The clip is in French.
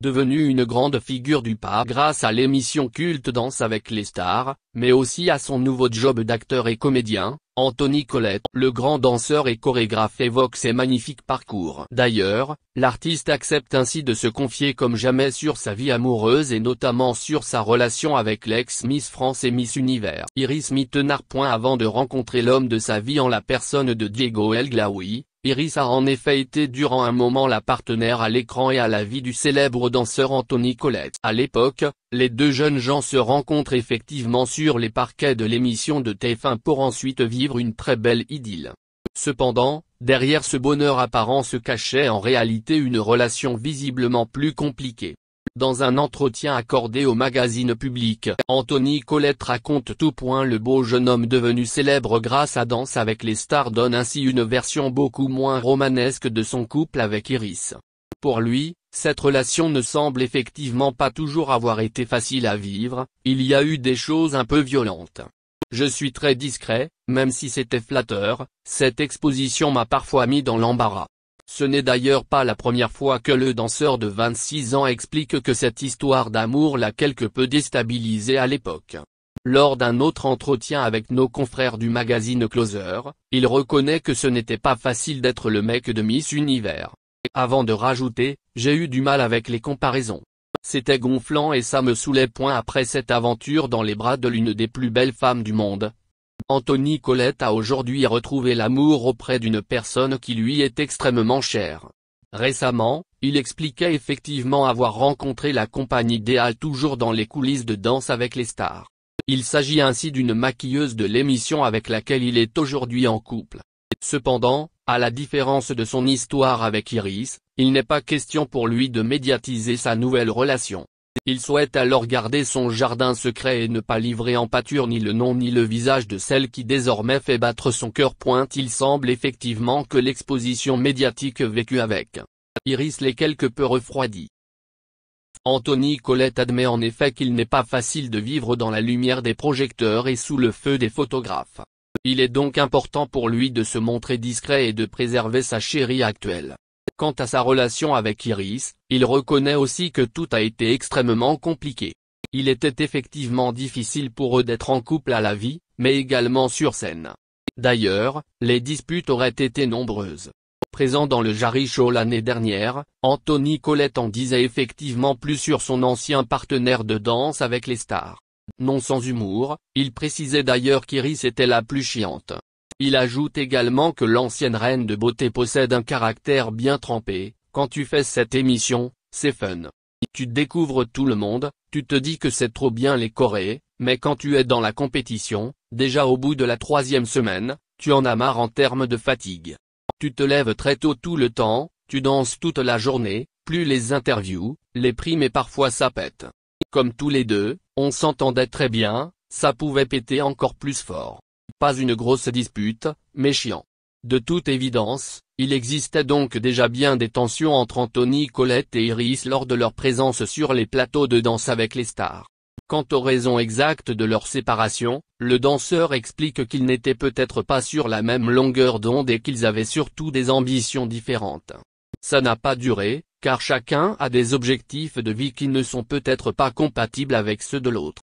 Devenu une grande figure du pas grâce à l'émission culte Danse avec les stars, mais aussi à son nouveau job d'acteur et comédien, Anthony Collette, le grand danseur et chorégraphe évoque ses magnifiques parcours. D'ailleurs, l'artiste accepte ainsi de se confier comme jamais sur sa vie amoureuse et notamment sur sa relation avec l'ex-Miss France et Miss Univers. Iris Mittenard. Avant de rencontrer l'homme de sa vie en la personne de Diego El Glaoui, Iris a en effet été durant un moment la partenaire à l'écran et à la vie du célèbre danseur Anthony Collette. À l'époque, les deux jeunes gens se rencontrent effectivement sur les parquets de l'émission de TF1 pour ensuite vivre une très belle idylle. Cependant, derrière ce bonheur apparent se cachait en réalité une relation visiblement plus compliquée. Dans un entretien accordé au magazine public, Anthony Colette raconte tout point le beau jeune homme devenu célèbre grâce à Danse avec les stars donne ainsi une version beaucoup moins romanesque de son couple avec Iris. Pour lui, cette relation ne semble effectivement pas toujours avoir été facile à vivre, il y a eu des choses un peu violentes. Je suis très discret, même si c'était flatteur, cette exposition m'a parfois mis dans l'embarras. Ce n'est d'ailleurs pas la première fois que le danseur de 26 ans explique que cette histoire d'amour l'a quelque peu déstabilisé à l'époque. Lors d'un autre entretien avec nos confrères du magazine Closer, il reconnaît que ce n'était pas facile d'être le mec de Miss Univers. Avant de rajouter, j'ai eu du mal avec les comparaisons. C'était gonflant et ça me saoulait point après cette aventure dans les bras de l'une des plus belles femmes du monde, Anthony Colette a aujourd'hui retrouvé l'amour auprès d'une personne qui lui est extrêmement chère. Récemment, il expliquait effectivement avoir rencontré la compagne idéale toujours dans les coulisses de Danse avec les stars. Il s'agit ainsi d'une maquilleuse de l'émission avec laquelle il est aujourd'hui en couple. Cependant, à la différence de son histoire avec Iris, il n'est pas question pour lui de médiatiser sa nouvelle relation. Il souhaite alors garder son jardin secret et ne pas livrer en pâture ni le nom ni le visage de celle qui désormais fait battre son cœur. Il semble effectivement que l'exposition médiatique vécue avec Iris l'est quelque peu refroidie. Anthony Colette admet en effet qu'il n'est pas facile de vivre dans la lumière des projecteurs et sous le feu des photographes. Il est donc important pour lui de se montrer discret et de préserver sa chérie actuelle. Quant à sa relation avec Iris, il reconnaît aussi que tout a été extrêmement compliqué. Il était effectivement difficile pour eux d'être en couple à la vie, mais également sur scène. D'ailleurs, les disputes auraient été nombreuses. Présent dans le Jarry Show l'année dernière, Anthony Colette en disait effectivement plus sur son ancien partenaire de danse avec les stars. Non sans humour, il précisait d'ailleurs qu'Iris était la plus chiante. Il ajoute également que l'ancienne reine de beauté possède un caractère bien trempé, quand tu fais cette émission, c'est fun. Tu découvres tout le monde, tu te dis que c'est trop bien les Corées, mais quand tu es dans la compétition, déjà au bout de la troisième semaine, tu en as marre en termes de fatigue. Tu te lèves très tôt tout le temps, tu danses toute la journée, plus les interviews, les primes et parfois ça pète. Comme tous les deux, on s'entendait très bien, ça pouvait péter encore plus fort. Pas une grosse dispute, mais chiant. De toute évidence, il existait donc déjà bien des tensions entre Anthony Colette et Iris lors de leur présence sur les plateaux de danse avec les stars. Quant aux raisons exactes de leur séparation, le danseur explique qu'ils n'étaient peut-être pas sur la même longueur d'onde et qu'ils avaient surtout des ambitions différentes. Ça n'a pas duré, car chacun a des objectifs de vie qui ne sont peut-être pas compatibles avec ceux de l'autre.